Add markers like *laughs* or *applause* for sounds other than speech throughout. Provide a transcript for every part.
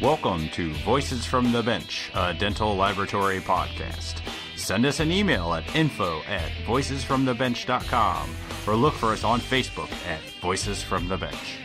Welcome to Voices from the Bench, a dental laboratory podcast. Send us an email at info at voicesfromthebench.com or look for us on Facebook at Voices from the Bench.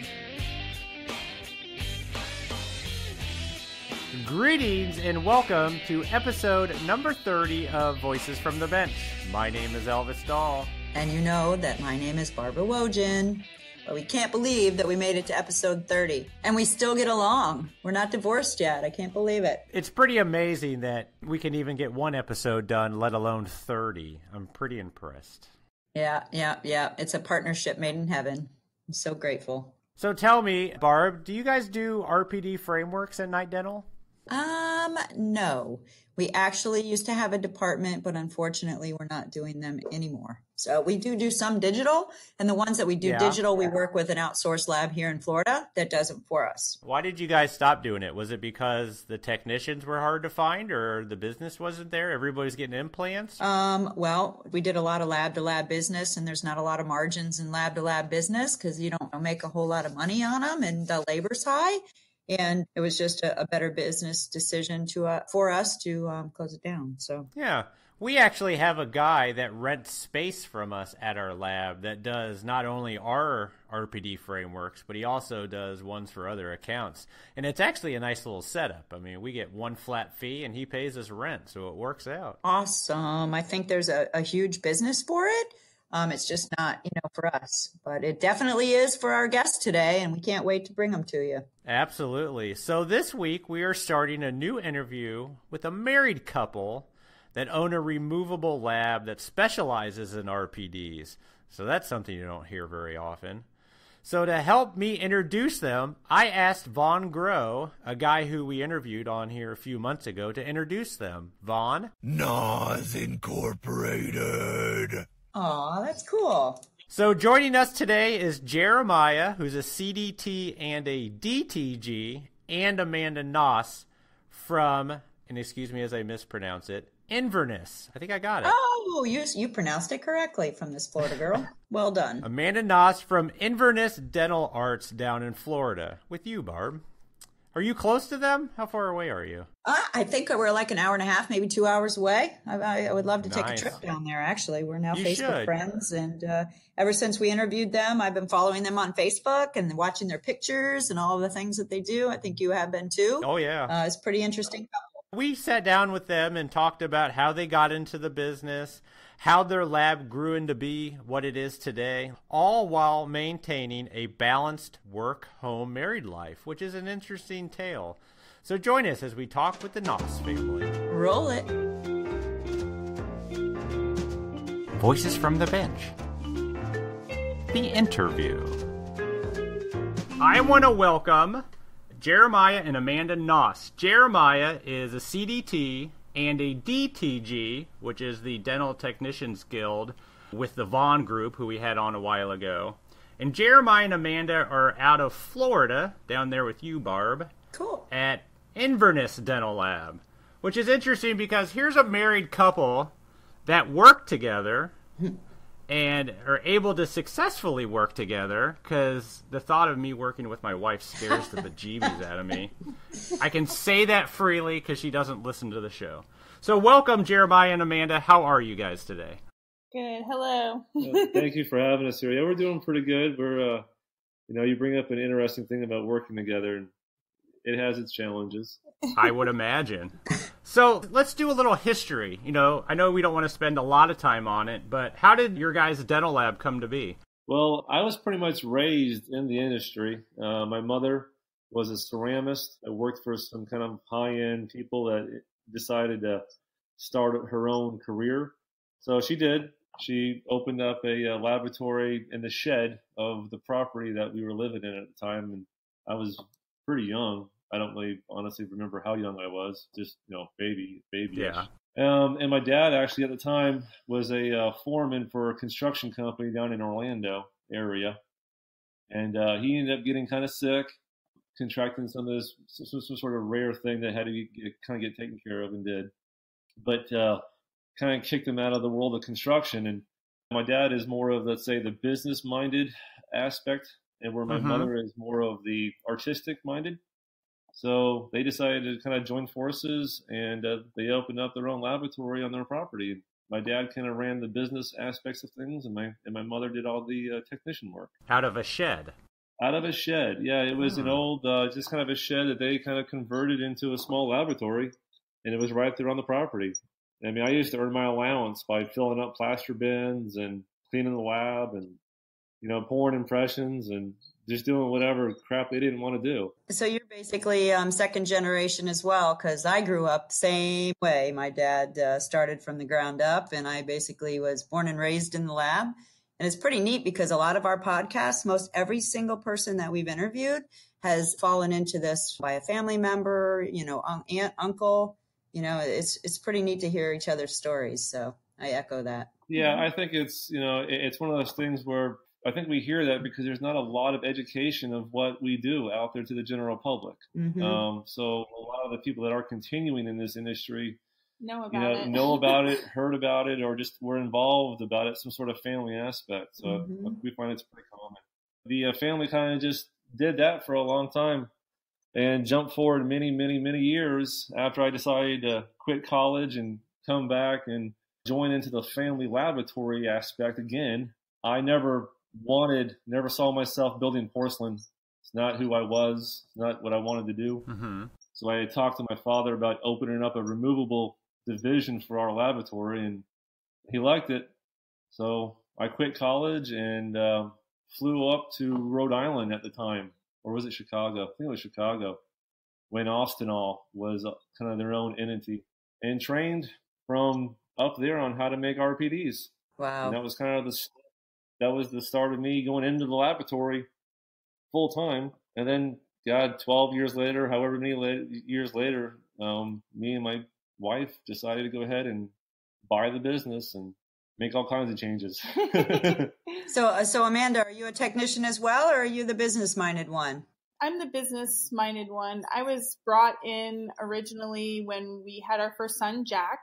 Greetings and welcome to episode number 30 of Voices from the Bench. My name is Elvis Dahl. And you know that my name is Barbara Wojin. But we can't believe that we made it to episode 30. And we still get along. We're not divorced yet. I can't believe it. It's pretty amazing that we can even get one episode done, let alone 30. I'm pretty impressed. Yeah, yeah, yeah. It's a partnership made in heaven. I'm so grateful. So tell me, Barb, do you guys do RPD frameworks at Knight Dental? Um, no. We actually used to have a department, but unfortunately, we're not doing them anymore. So we do do some digital, and the ones that we do Yeah. digital, we work with an outsourced lab here in Florida that does them for us. Why did you guys stop doing it? Was it because the technicians were hard to find or the business wasn't there? Everybody's getting implants? Um, well, we did a lot of lab to lab business, and there's not a lot of margins in lab to lab business because you don't make a whole lot of money on them, and the labor's high. And it was just a, a better business decision to uh, for us to um, close it down. So Yeah. We actually have a guy that rents space from us at our lab that does not only our RPD frameworks, but he also does ones for other accounts. And it's actually a nice little setup. I mean, we get one flat fee and he pays us rent, so it works out. awesome! I think there's a, a huge business for it. Um, it's just not, you know, for us, but it definitely is for our guests today, and we can't wait to bring them to you. Absolutely. So this week we are starting a new interview with a married couple that own a removable lab that specializes in RPDs. So that's something you don't hear very often. So to help me introduce them, I asked Vaughn Grow, a guy who we interviewed on here a few months ago, to introduce them. Vaughn? Naas Incorporated. Aw, that's cool. So joining us today is Jeremiah, who's a CDT and a DTG, and Amanda Naas from, and excuse me as I mispronounce it, Inverness. I think I got it. Oh, you you pronounced it correctly from this Florida girl. Well done. Amanda Naas from Inverness Dental Arts down in Florida. With you, Barb. Are you close to them? How far away are you? Uh, I think we're like an hour and a half, maybe two hours away. I, I, would love to take a trip down there. Actually, we're now You Facebook should. friends, and uh, ever since we interviewed them, I've been following them on Facebook and watching their pictures and all of the things that they do. I think you have been too. Oh, yeah. Uh, it's pretty interesting. We sat down with them and talked about how they got into the business, how their lab grew into be what it is today, all while maintaining a balanced work home married life, which is an interesting tale. So join us as we talk with the Naas family. Roll it. Voices from the Bench. The interview. I want to welcome Jeremiah and Amanda Naas. Jeremiah is a CDT and a DTG, which is the Dental Technicians Guild with the Vaughn Group, who we had on a while ago. And Jeremiah and Amanda are out of Florida, down there with you, Barb, Cool. at Inverness Dental Lab, which is interesting because here's a married couple that work together hmm. And are able to successfully work together because the thought of me working with my wife scares the bejeebies out of me. I can say that freely because she doesn't listen to the show. So, welcome, Jeremiah and Amanda. How are you guys today? Good. Hello. Uh, thank you for having us here. Yeah, we're doing pretty good. We're, uh, you know, you bring up an interesting thing about working together, and it has its challenges. I would imagine. So let's do a little history. You know, I know we don't want to spend a lot of time on it, but how did your guys' dental lab come to be? Well, I was pretty much raised in the industry. Uh, my mother was a ceramist. I worked for some kind of high-end people that decided to start her own career. So she did. She opened up a, uh laboratory in the shed of the property that we were living in at the time, and I was pretty young. I don't really honestly remember how young I was, just you know, baby, baby. Yeah. Um, and my dad actually at the time was a uh, foreman for a construction company down in Orlando area, and uh, he ended up getting kind of sick, contracting some of this some, some sort of rare thing that had to get, kind of get taken care of, and did. But uh, kind of kicked him out of the world of construction. And my dad is more of let's say the business minded aspect, and where my Mhm. mother is more of the artistic minded. So they decided to kind of join forces, and uh, they opened up their own laboratory on their property. My dad kind of ran the business aspects of things, and my and my mother did all the uh, technician work out of a shed. Out of a shed, yeah. It was an Oh. old, uh, just kind of a shed that they kind of converted into a small laboratory, and it was right there on the property. I mean, I used to earn my allowance by filling up plaster bins and cleaning the lab, and you know, pouring impressions and just doing whatever crap they didn't want to do. So you're basically um, second generation as well, because I grew up same way. My dad uh, started from the ground up, and I basically was born and raised in the lab. And it's pretty neat because a lot of our podcasts, most every single person that we've interviewed has fallen into this by a family member, you know, aunt, uncle. You know, it's it's pretty neat to hear each other's stories. So I echo that. Yeah, I think it's you know it's one of those things where I think we hear that because there's not a lot of education of what we do out there to the general public. Mhm. Um, so a lot of the people that are continuing in this industry, know about you know, it. know about it, *laughs* heard about it, or just were involved about it, some sort of family aspect. So Mhm. we find it's pretty common. The uh, family kind of just did that for a long time and jumped forward many, many, many years after I decided to quit college and come back and join into the family laboratory aspect again. I never wanted, never saw myself building porcelain. It's not who I was, not what I wanted to do. hmm So I had talked to my father about opening up a removable division for our laboratory, and he liked it. So I quit college and uh, flew up to Rhode Island at the time, or was it Chicago? I think it was Chicago, when Austenal was uh, kind of their own entity, and trained from up there on how to make RPDs. Wow. And that was kind of the that was the start of me going into the laboratory full time. And then, God, 12 years later, however many la- years later, um, me and my wife decided to go ahead and buy the business and make all kinds of changes. *laughs* So, uh, so Amanda, are you a technician as well, or are you the business-minded one? I'm the business minded one. I was brought in originally when we had our first son, Jack.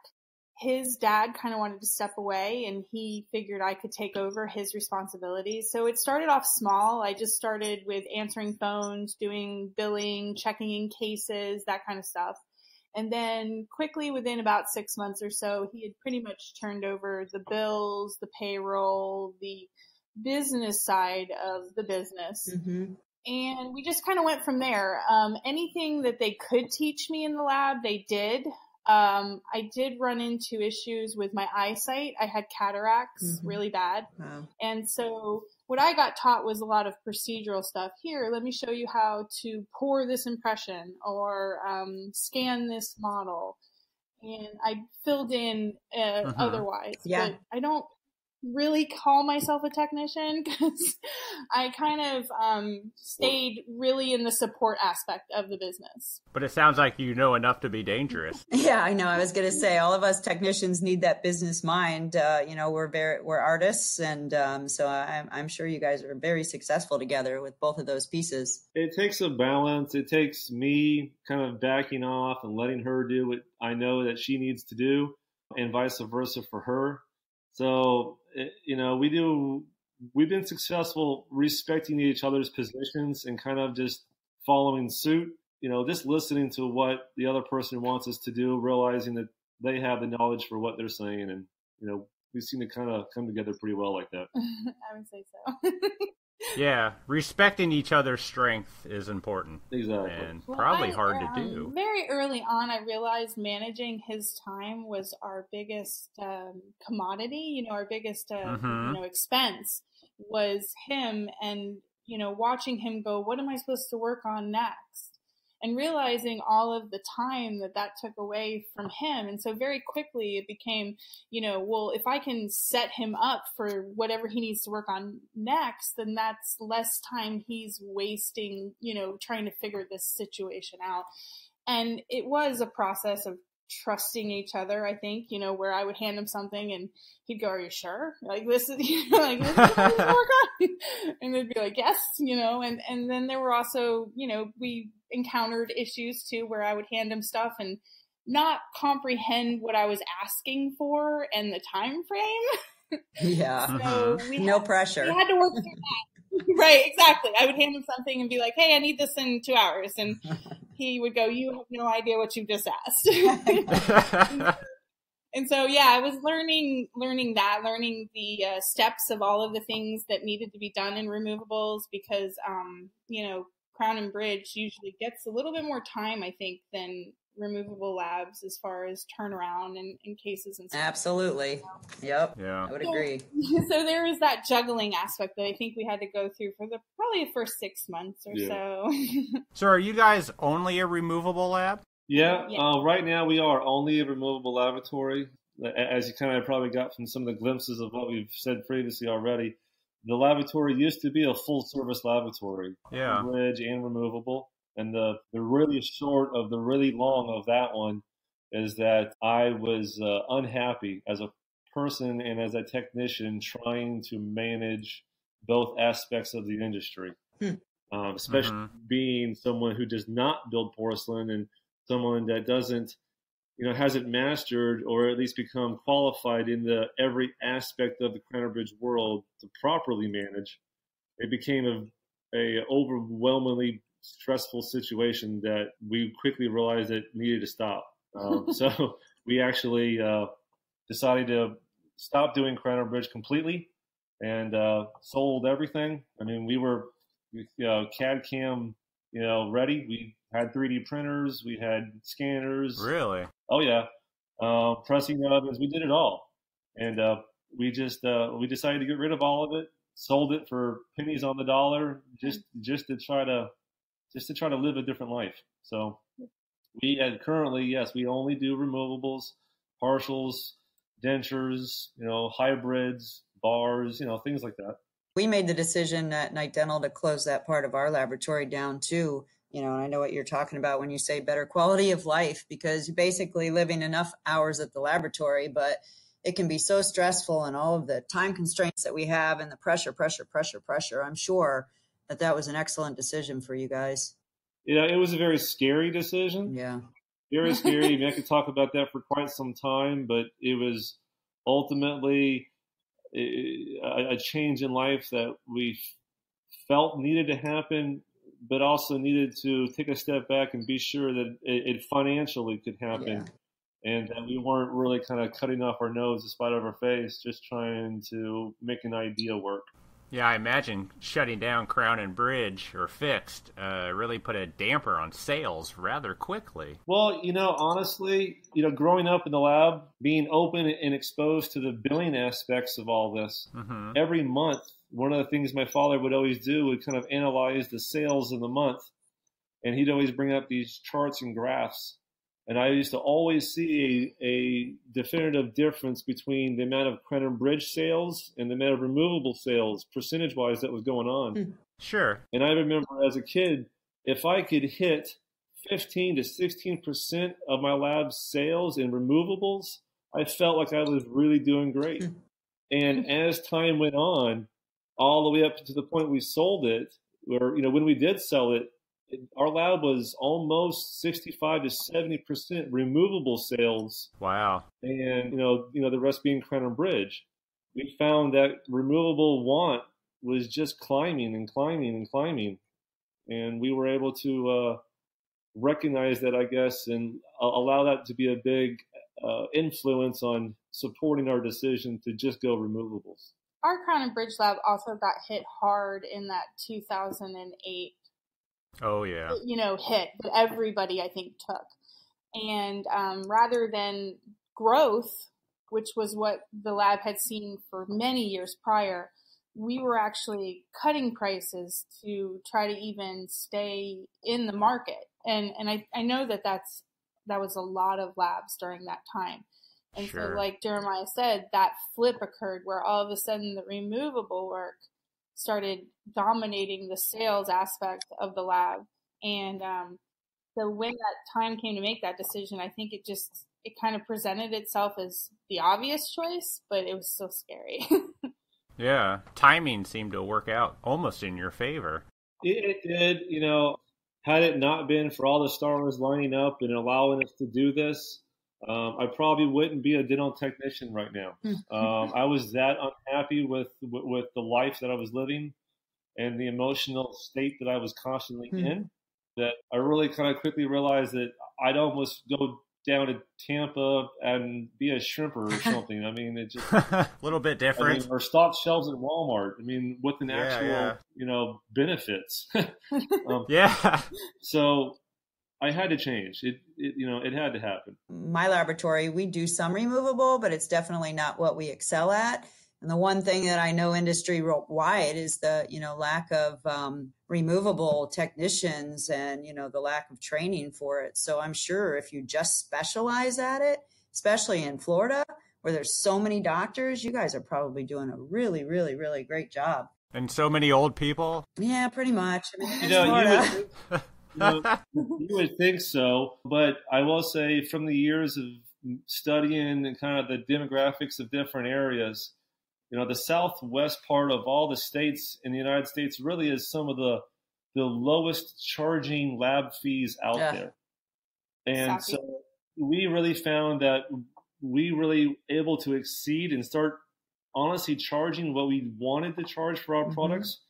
His dad kind of wanted to step away and he figured I could take over his responsibilities. So it started off small. I just started with answering phones, doing billing, checking in cases, that kind of stuff. And then quickly within about six months or so, he had pretty much turned over the bills, the payroll, the business side of the business Mm-hmm. and we just kind of went from there. Um, anything that they could teach me in the lab, they did. Um, I did run into issues with my eyesight. I had cataracts Mhm. really bad. Wow. And so what I got taught was a lot of procedural stuff. Here, let me show you how to pour this impression or um, scan this model. And I filled in uh, Mhm. otherwise. Yeah. But I don't really call myself a technician *laughs* because I kind of um, stayed really in the support aspect of the business. But it sounds like you know enough to be dangerous. *laughs* Yeah, I know. I was going to say all of us technicians need that business mind. Uh, you know, we're very we're artists, and um, so I'm I'm sure you guys are very successful together with both of those pieces. it takes a balance. It takes me kind of backing off and letting her do what I know that she needs to do, and vice versa for her. So, eh, you know, we do, we've been successful respecting each other's positions and kind of just following suit, you know, just listening to what the other person wants us to do, realizing that they have the knowledge for what they're saying. And, you know, we seem to kind of come together pretty well like that. *laughs* I would say so. *laughs* Yeah, respecting each other's strength is important Exactly. and Well, probably I, hard to um, do. Very early on, I realized managing his time was our biggest um, commodity. You know, our biggest uh, Mhm. you know expense was him, and you know, watching him go. What am I supposed to work on next? And realizing all of the time that that took away from him, and so very quickly it became, you know, well, if I can set him up for whatever he needs to work on next, then that's less time he's wasting, you know, trying to figure this situation out. And it was a process of trusting each other, I think, you know, where I would hand him something and he'd go, Are you sure? Like this is *laughs* you know, like this is what we work *laughs* on *laughs* and they'd be like, Yes, you know, and, and then there were also, you know, we encountered issues too where I would hand him stuff and not comprehend what I was asking for and the time frame. Yeah, *laughs* So we no had, pressure. we had to work through that. *laughs* right, exactly. I would hand him something and be like, "Hey, I need this in two hours," and *laughs* he would go, "You have no idea what you just asked." and so yeah i was learning learning that learning the uh, steps of all of the things that needed to be done in removables because um, you know crown and bridge usually gets a little bit more time i think than removable labs as far as turnaround and, in cases and stuff. Absolutely. Yep. Yeah. I would agree. *laughs* so there was that juggling aspect that I think we had to go through for the probably the first six months or Yeah. so. *laughs* so are you guys only a removable lab? Yeah, Yeah. Uh, right now we are only a removable laboratory. As you kind of probably got from some of the glimpses of what we've said previously already, the laboratory used to be a full service laboratory, Yeah. bridge and removable. And the, the really short of the really long of that one is that I was uh, unhappy as a person and as a technician trying to manage both aspects of the industry. Hmm. Um, especially Mhm. being someone who does not build porcelain and someone that doesn't, you know, hasn't mastered or at least become qualified in the every aspect of the Crown Bridge world to properly manage. It became a, a overwhelmingly stressful situation that we quickly realized it needed to stop. Um, *laughs* so we actually uh, decided to stop doing Crown Bridge completely and uh, sold everything. I mean, we were you know, CAD CAM, you know, ready. We had 3D printers, we had scanners. Really? Oh yeah, uh, pressing the ovens. We did it all, and uh, we just uh, we decided to get rid of all of it. Sold it for pennies on the dollar, just just to try to just to try to live a different life. So we currently, yes, we only do removables, partials, dentures, you know, hybrids, bars, you know, things like that. We made the decision at Knight Dental to close that part of our laboratory down too. You know, and I know what you're talking about when you say better quality of life because you're basically living enough hours at the laboratory, but it can be so stressful and all of the time constraints that we have and the pressure, pressure, pressure, pressure. I'm sure that that was an excellent decision for you guys. You know, it was a very scary decision. Yeah. very *laughs* scary. I mean, I could talk about that for quite some time, but it was ultimately a, a change in life that we felt needed to happen, but also needed to take a step back and be sure that it, it financially could happen. And that we weren't really kind of cutting off our nose despite of our face, just trying to make an idea work. Yeah, I imagine shutting down Crown and Bridge or Fixed uh, really put a damper on sales rather quickly. Well, you know, honestly, you know, growing up in the lab, being open and exposed to the billing aspects of all this, mm-hmm. every month, one of the things my father would always do would kind of analyze the sales of the month, and he'd always bring up these charts and graphs. And I used to always see a, a definitive difference between the amount of Crown and Bridge sales and the amount of removable sales, percentage wise, that was going on. Hmm. Sure. And I remember as a kid, if I could hit 15 to 16% of my lab's sales in removables, I felt like I was really doing great. Hmm. And *laughs* as time went on, all the way up to the point we sold it, or, you know, when we did sell it, it our lab was almost 65 to 70% removable sales Wow. and you know, you know, the rest being Crown and Bridge. We found that removable want was just climbing and climbing and climbing, and we were able to uh, recognize that, I guess, and allow that to be a big uh, influence on supporting our decision to just go removables. Our Crown and Bridge Lab also got hit hard in that 2008 Oh yeah. you know, hit that everybody I think took. And um, rather than growth, which was what the lab had seen for many years prior, we were actually cutting prices to try to even stay in the market. And and I, I know that that's that was a lot of labs during that time. And Sure. so, like Jeremiah said, that flip occurred where all of a sudden the removable work started dominating the sales aspect of the lab. And um, so when that time came to make that decision, I think it just it kind of presented itself as the obvious choice, but it was so scary. *laughs* Yeah. Timing seemed to work out almost in your favor. It, it did, you know, had it not been for all the stars lining up and allowing us to do this, um, I probably wouldn't be a dental technician right now. Um, *laughs* I was that unhappy with, with with the life that I was living and the emotional state that I was constantly Hmm. in that I really kind of quickly realized that I'd almost go down to Tampa and be a shrimper or *laughs* something. I mean, it just a *laughs* little bit I different. mean, or stock shelves at Walmart. I mean, with an Yeah, actual, yeah. you know, benefits. um, yeah. so I had to change. It, it, you know, it had to happen. my laboratory, we do some removable, but it's definitely not what we excel at. And the one thing that I know industry wide is the, you know, lack of um, removable technicians and, you know, the lack of training for it. So I'm sure if you just specialize at it, especially in Florida, where there's so many doctors, you guys are probably doing a really, really, really great job. And so many old people. Yeah, pretty much. I mean, You know, you would, you, *laughs* know, you would think so, but I will say from the years of studying and kind of the demographics of different areas, you know, the southwest part of all the states in the United States really is some of the the lowest charging lab fees out Yeah. there. And Sappy. so we really found that we really able to exceed and start honestly charging what we wanted to charge for our Mhm. products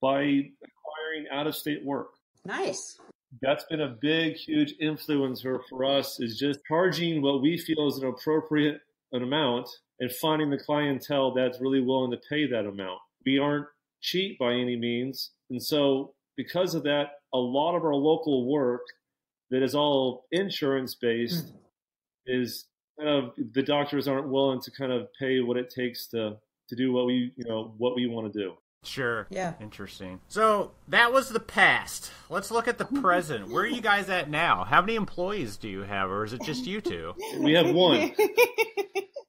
by acquiring out of state work nice. that's been a big, huge influencer for us is just charging what we feel is an appropriate an amount and finding the clientele that's really willing to pay that amount. We aren't cheap by any means. And so because of that, a lot of our local work that is all insurance based mm-hmm. is kind of the doctors aren't willing to kind of pay what it takes to to do what we you know what we want to do. Sure. Yeah. Interesting. So that was the past. Let's look at the present. Where are you guys at now? How many employees do you have, or is it just you two? We have one. *laughs*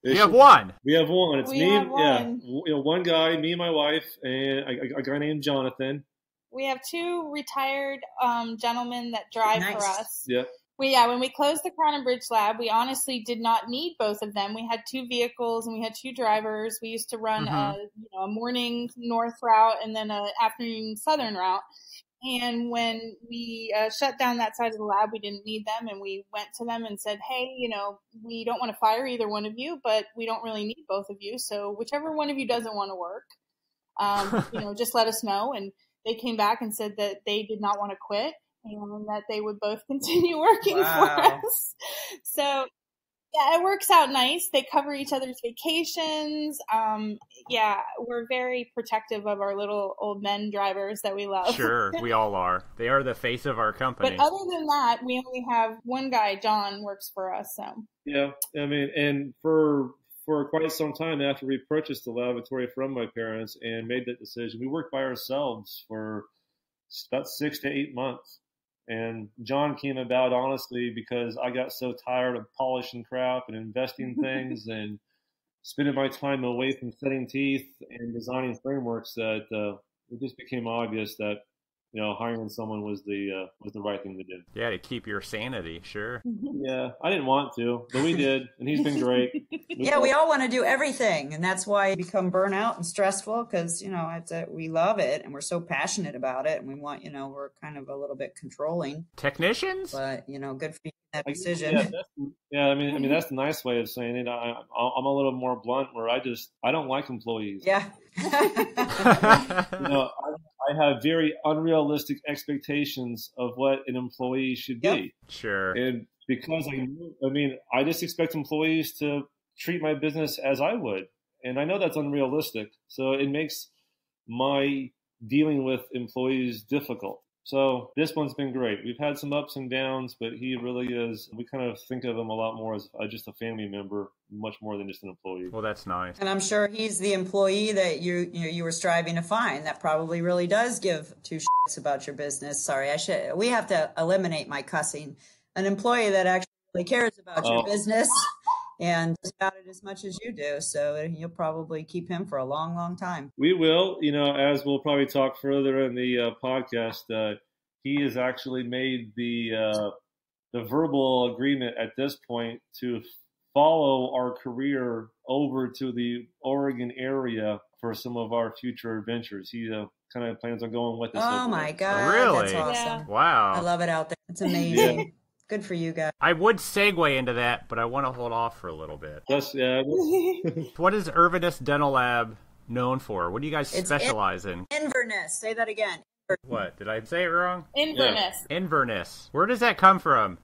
You have one. We have one. It's We me. have Yeah, one. W- you know, one guy, me and my wife, and a, a guy named Jonathan. we have two retired um, gentlemen that drive for us. Yeah, We yeah, when we closed the Crown and Bridge lab, we honestly did not need both of them. We had two vehicles and we had two drivers. We used to run a Mhm. you know a morning north route and then a afternoon southern route. And when we uh, shut down that side of the lab, we didn't need them, and we went to them and said, "Hey, you know, we don't want to fire either one of you, but we don't really need both of you. So whichever one of you doesn't want to work, um, *laughs* you know, just let us know." And they came back and said that they did not want to quit and that they would both *laughs* continue working Wow. for us. So yeah, it works out nice. They cover each other's vacations. Um, yeah, we're very protective of our little old men drivers that we love. Sure, *laughs* we all are. They are the face of our company. But other than that, we only have one guy, John, works for us. So yeah. I mean, and for for quite some time after we purchased the laboratory from my parents and made that decision, we worked by ourselves for about six to eight months. And John came about honestly because I got so tired of polishing crap and investing *laughs* things and spending my time away from setting teeth and designing frameworks that uh, it just became obvious that you know hiring someone was the uh, was the right thing to do. yeah, to keep your sanity. Sure. *laughs* Yeah, I didn't want to, but we did, and he's been great. *laughs* Yeah, we all want to do everything, and that's why you become burnout and stressful because you know it's a, we love it and we're so passionate about it, and we want you know we're kind of a little bit controlling, Technicians? but you know, good for you that I- Yeah, yeah, I mean, I mean that's the nice way of saying it. I, I- I'm a little more blunt, where I just I don't like employees. Yeah. *laughs* You know, I, I have very unrealistic expectations of what an employee should be. Yep. sure. And because I, I mean, I just expect employees to treat my business as I would, and I know that's unrealistic. So it makes my dealing with employees difficult. So this one's been great. We've had some ups and downs, but he really is. We kind of think of him a lot more as uh, just a family member, much more than just an employee. Well, that's nice. And I'm sure he's the employee that you you, know, you were striving to find. That probably really does give two shits about your business. Sorry, I should. We have to eliminate my cussing. An employee that actually cares about your Oh. business and about it as much as you do. So you'll probably keep him for a long, long time. We will, you know, as we'll probably talk further in the uh, podcast. Uh, he has actually made the uh, the verbal agreement at this point to follow our career over to the Oregon area for some of our future adventures. He uh, kind of plans on going with us. Oh my. God, Really? that's awesome! Yeah. Wow. I love it out there. It's *laughs* amazing. Good for you guys. I would segue into that, but I want to hold off for a little bit. That's yeah. *laughs* What is Urbanus Dental Lab known for? What do you guys It's- specialize in? Inverness. Say that again. What did I say it wrong? Inverness. Inverness. Where does that come from?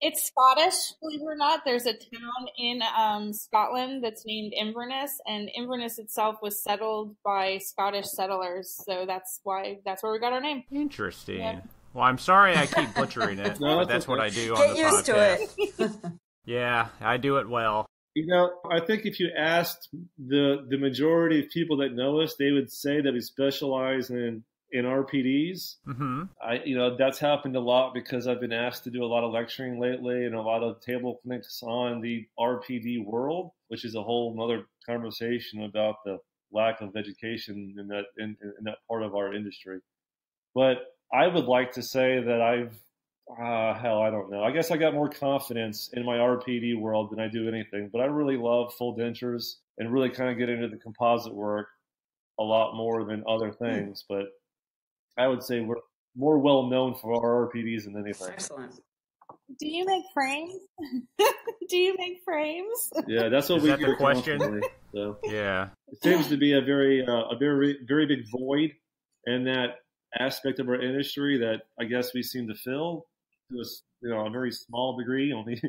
It's Scottish, believe it or not. There's a town in um, Scotland that's named Inverness, and Inverness itself was settled by Scottish settlers, so that's why that's where we got our name. Interesting. Yep. Well, I'm sorry I keep butchering it, *laughs* No, but that's that's what I do on Get the used podcast. to it. *laughs* Yeah, I do it well. You know, I think if you asked the the majority of people that know us, they would say that we specialize in in RPDs. hmm I, you know, that's happened a lot because I've been asked to do a lot of lecturing lately and a lot of table clinics on the RPD world, which is a whole other conversation about the lack of education in that in, in that part of our industry. But I would like to say that I've, uh, hell, I don't know. I guess I got more confidence in my RPD world than I do anything. But I really love full dentures and really kind of get into the composite work a lot more than other things. But I would say we're more well known for our RPDs than anything. Excellent. Do you make frames? *laughs* Do you make frames? Yeah, that's what Is we that the question? So Yeah. it seems to be a very uh, a very very big void and that aspect of our industry that I guess we seem to fill to a you know a very small degree. *laughs* Only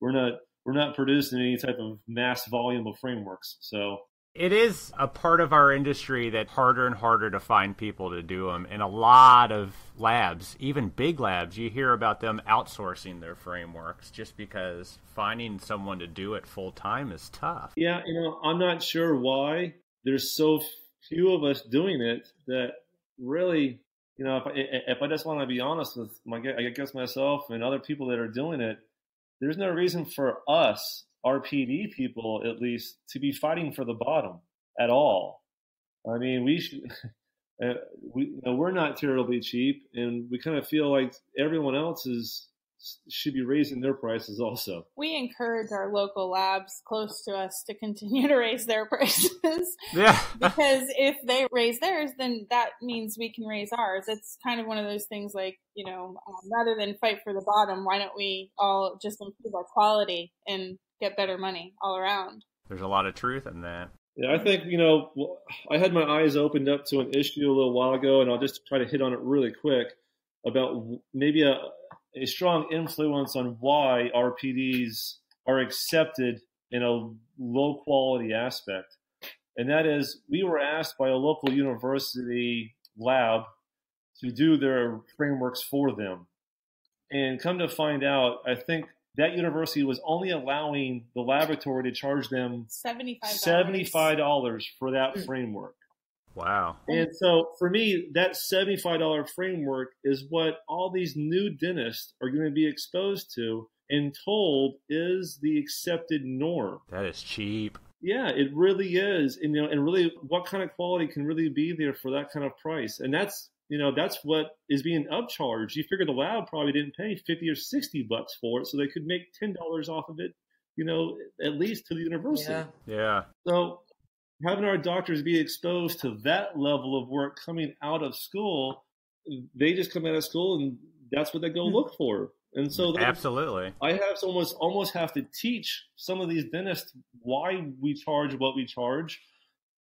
we're not we're not producing any type of mass volume of frameworks. So It is a part of our industry that harder and harder to find people to do them. And a lot of labs, even big labs, you hear about them outsourcing their frameworks just because finding someone to do it full time is tough. yeah, you know I'm not sure why there's so few of us doing it that really. You know, if I, if I just want to be honest with my, I guess myself and other people that are doing it, there's no reason for us, RPD people at least, to be fighting for the bottom at all. I mean, we should, *laughs* uh, we, you know, we're not terribly cheap, and we kind of feel like everyone else is should be raising their prices also. We encourage our local labs close to us to continue to raise their *laughs* prices Yeah. because if they raise theirs, then that means we can raise ours. It's kind of one of those things like, you know, um, rather than fight for the bottom, why don't we all just improve our quality and get better money all around? There's a lot of truth in that. Yeah, I think you know, I had my eyes opened up to an issue a little while ago, and I'll just try to hit on it really quick about maybe a a strong influence on why RPDs are accepted in a low quality aspect. And that is, we were asked by a local university lab to do their frameworks for them. And come to find out, I think that university was only allowing the laboratory to charge them $75. $75 for that Mm. framework. Wow. And so for me, that $75 framework is what all these new dentists are going to be exposed to and told is the accepted norm. That is cheap. Yeah, it really is. And, you know, and really what kind of quality can really be there for that kind of price? And that's, you know, that's what is being upcharged. You figure the lab probably didn't pay 50 or 60 bucks for it, so they could make $10 off of it, you know, at least to the university. Yeah. Yeah. So having our doctors be exposed to that level of work coming out of school, they just come out of school and that's what they go hmm. look for. And so they- Absolutely. I have to almost almost have to teach some of these dentists why we charge what we charge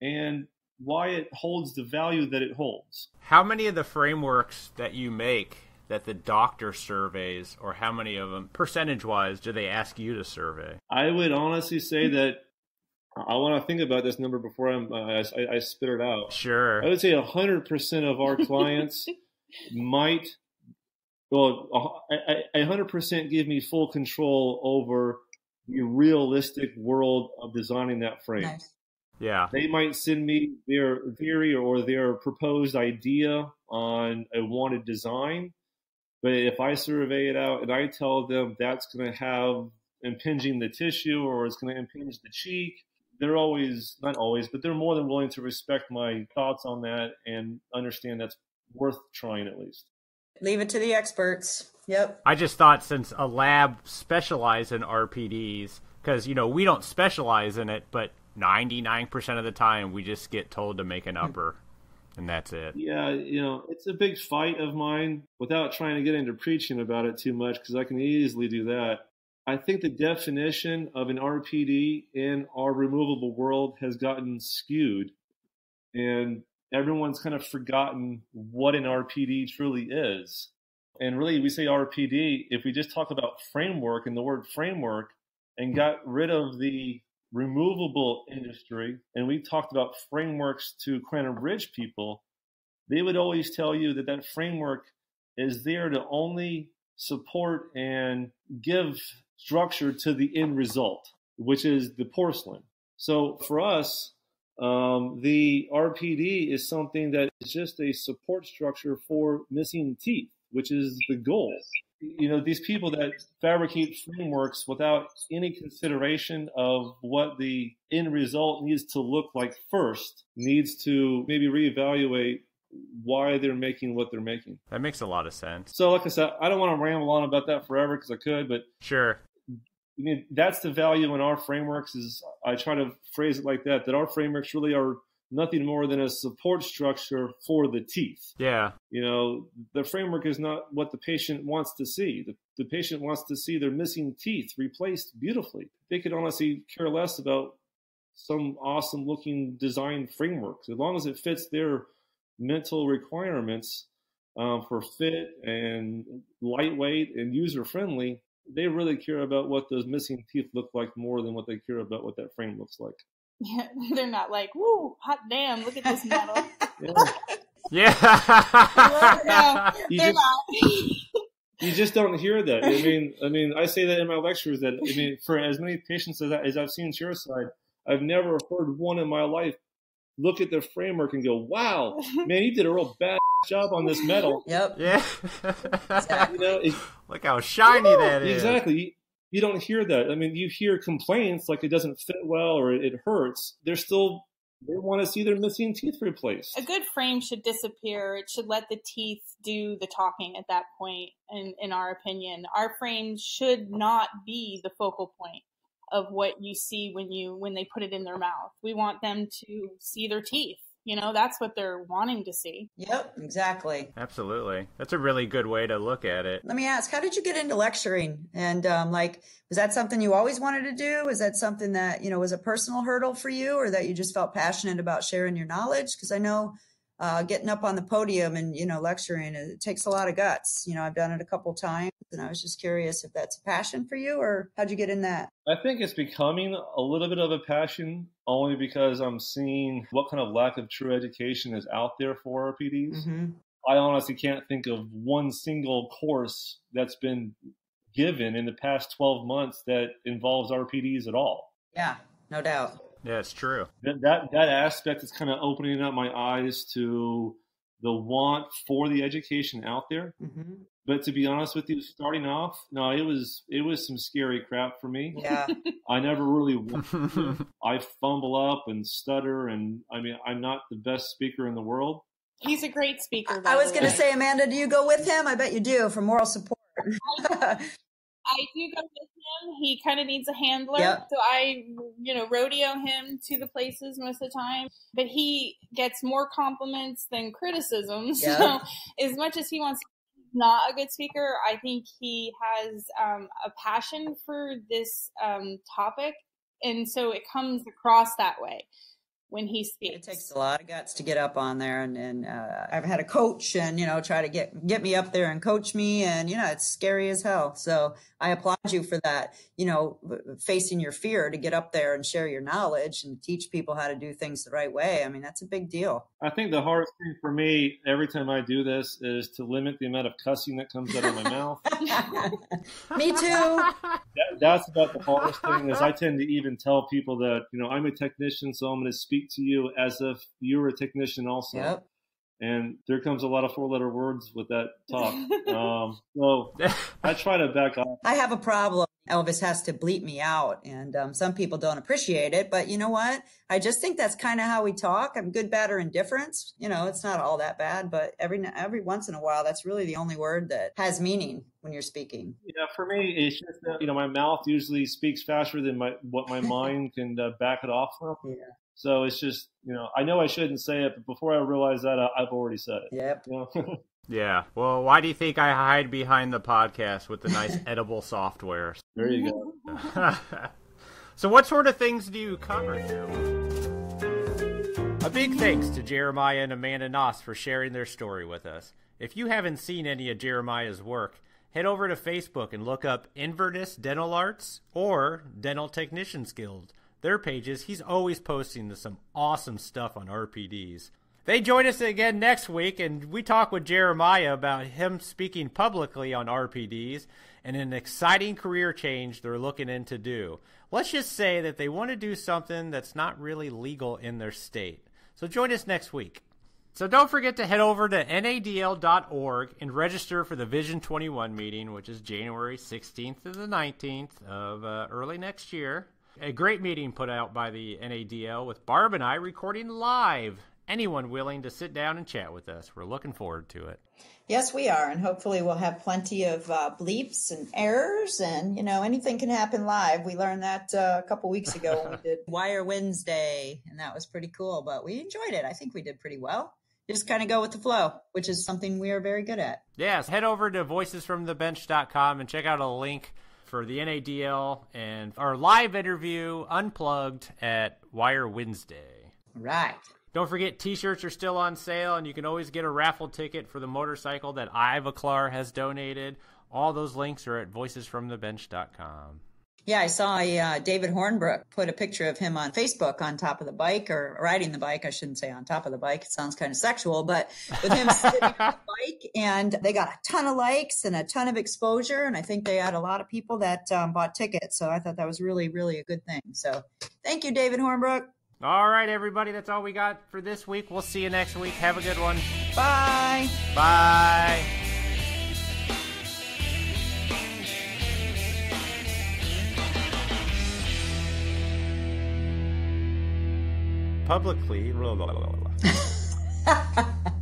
and why it holds the value that it holds. How many of the frameworks that you make that the doctor surveys, or how many of them, percentage wise, do they ask you to survey? I would honestly say that I want to think about this number before I'm, uh, I, I, I spit it out. Sure. I would say 100% of our clients *laughs* might, well, a- a- a 100% give me full control over the realistic world of designing that frame. Nice. Yeah. They might send me their theory or their proposed idea on a wanted design. But if I survey it out and I tell them that's going to have impinging the tissue or it's going to impinge the cheek, they're always, not always, but they're more than willing to respect my thoughts on that and understand that's worth trying at least. Leave it to the experts. Yep. I just thought since a lab specialized in RPDs, because, you know, we don't specialize in it, but 99% of the time we just get told to make an hmm. upper, and that's it. Yeah, you know, it's a big fight of mine without trying to get into preaching about it too much because I can easily do that. I think the definition of an RPD in our removable world has gotten skewed. And everyone's kind of forgotten what an RPD truly is. And really, we say RPD if we just talk about framework and the word framework and got rid of the removable industry and we talked about frameworks to Crown and Bridge people, they would always tell you that that framework is there to only support and give structure to the end result, which is the porcelain. So for us, um, the RPD is something that is just a support structure for missing teeth, which is the goal. You know, these people that fabricate frameworks without any consideration of what the end result needs to look like first needs to maybe reevaluate why they're making what they're making. That makes a lot of sense. So, like I said, I don't want to ramble on about that forever because I could, but Sure. I mean, that's the value in our frameworks. Is I try to phrase it like that: that our frameworks really are nothing more than a support structure for the teeth. Yeah. You know, the framework is not what the patient wants to see. The, the patient wants to see their missing teeth replaced beautifully. They could honestly care less about some awesome looking design frameworks as long as it fits their mental requirements um, for fit and lightweight and user friendly. They really care about what those missing teeth look like more than what they care about what that frame looks like. Yeah, *laughs* they're not like, woo, hot damn, look at this *laughs* metal. Yeah. Yeah. *laughs* You they're just- not. you just don't hear that. I mean, I mean, I say that in my lectures that I mean, for as many patients as, I, as I've seen chairside, I've never heard one in my life look at the framework and go, "Wow, *laughs* man, you did a real bad *laughs* job on this metal." Yep. *laughs* yeah. You know, it, Look how shiny that is. exactly. You, you don't hear that. I mean, you hear complaints like it doesn't fit well or it, it hurts. They're still they want to see their missing teeth replaced. a good frame should disappear. It should let the teeth do the talking at that point, in, in our opinion. Our frame should not be the focal point of what you see when you when they put it in their mouth. We want them to see their teeth. You know, that's what they're wanting to see. Yep, exactly. Absolutely. That's a really good way to look at it. Let me ask, how did you get into lecturing? And um, like, was that something you always wanted to do? Was that something that, you know, was a personal hurdle for you or that you just felt passionate about sharing your knowledge? Because I know uh, getting up on the podium and, you know, lecturing, it takes a lot of guts. You know, I've done it a couple times and I was just curious if that's a passion for you or how'd you get in that? I think it's becoming a little bit of a passion only because I'm seeing what kind of lack of true education is out there for RPDs. hmm I honestly can't think of one single course that's been given in the past 12 months that involves RPDs at all. Yeah, no doubt. Yeah, it's true. That that, that aspect is kind of opening up my eyes to the want for the education out there. hmm But to be honest with you, starting off, no, it was it was some scary crap for me. Yeah. *laughs* I never really. *laughs* I fumble up and stutter, and I mean, I'm not the best speaker in the world. He's a great speaker. I was going to say, Amanda, do you go with him? I bet you do for moral support. *laughs* I do go with him. He kind of needs a handler. Yep. So I, you know, rodeo him to the places most of the time. But he gets more compliments than criticism. *laughs* So as much as he wants not a good speaker, I think he has um, a passion for this um, topic. And so it comes across that way when he speaks. It takes a lot of guts to get up on there, and, and uh, I've had a coach, and you know, try to get get me up there and coach me, and you know, it's scary as hell. So I applaud you for that. You know, facing your fear to get up there and share your knowledge and teach people how to do things the right way. I mean, that's a big deal. I think the hardest thing for me every time I do this is to limit the amount of cussing that comes out of my mouth. *laughs* me too. That, that's about the hardest thing. Is I tend to even tell people that you know I'm a technician, so I'm going to speak to you as if you were a technician also. Yep. And there comes a lot of four-letter words with that talk. *laughs* um, so *laughs* I try to back off. I have a problem. Elvis has to bleep me out, and um, some people don't appreciate it. But you know what? I just think that's kind of how we talk. I'm good, bad, or indifference. You know, it's not all that bad, but every every once in a while, that's really the only word that has meaning when you're speaking. Yeah, for me, it's just that you know my mouth usually speaks faster than my what my *laughs* mind can uh, back it off from. Yeah. So it's just you know I know I shouldn't say it, but before I realize that, I, I've already said it. Yep. You know? *laughs* yeah. Well, why do you think I hide behind the podcast with the nice *laughs* edible software? there you go. *laughs* so, what sort of things do you cover here? A big thanks to Jeremiah and Amanda Naas for sharing their story with us. If you haven't seen any of Jeremiah's work, head over to Facebook and look up Inverness Dental Arts or Dental Technicians Guild. Their pages, he's always posting some awesome stuff on RPDs. They join us again next week, and we talk with Jeremiah about him speaking publicly on RPDs and an exciting career change they're looking into do. Let's just say that they want to do something that's not really legal in their state. So join us next week. So don't forget to head over to nadl.org and register for the Vision 21 meeting, which is January 16th to the 19th of uh, early next year. A great meeting put out by the NADL with Barb and I recording live. Anyone willing to sit down and chat with us. We're looking forward to it. Yes, we are, and hopefully we'll have plenty of uh, bleeps and errors, and you know anything can happen live. We learned that uh, a couple weeks ago when we did *laughs* Wire Wednesday, and that was pretty cool. But we enjoyed it. I think we did pretty well. Just kind of go with the flow, which is something we are very good at. Yes, head over to voicesfromthebench.com and check out a link for the NADL and our live interview unplugged at Wire Wednesday. Right. Don't forget, t-shirts are still on sale, and you can always get a raffle ticket for the motorcycle that Ivoclar has donated. All those links are at voicesfromthebench.com. Yeah, I saw uh, David Hornbrook put a picture of him on Facebook on top of the bike or riding the bike. I shouldn't say on top of the bike. It sounds kind of sexual, but with him *laughs* sitting on the bike and they got a ton of likes and a ton of exposure. And I think they had a lot of people that um, bought tickets. So I thought that was really, really a good thing. So thank you, David Hornbrook. All right, everybody, that's all we got for this week. We'll see you next week. Have a good one. Bye. Bye. publicly. Blah, blah, blah, *laughs*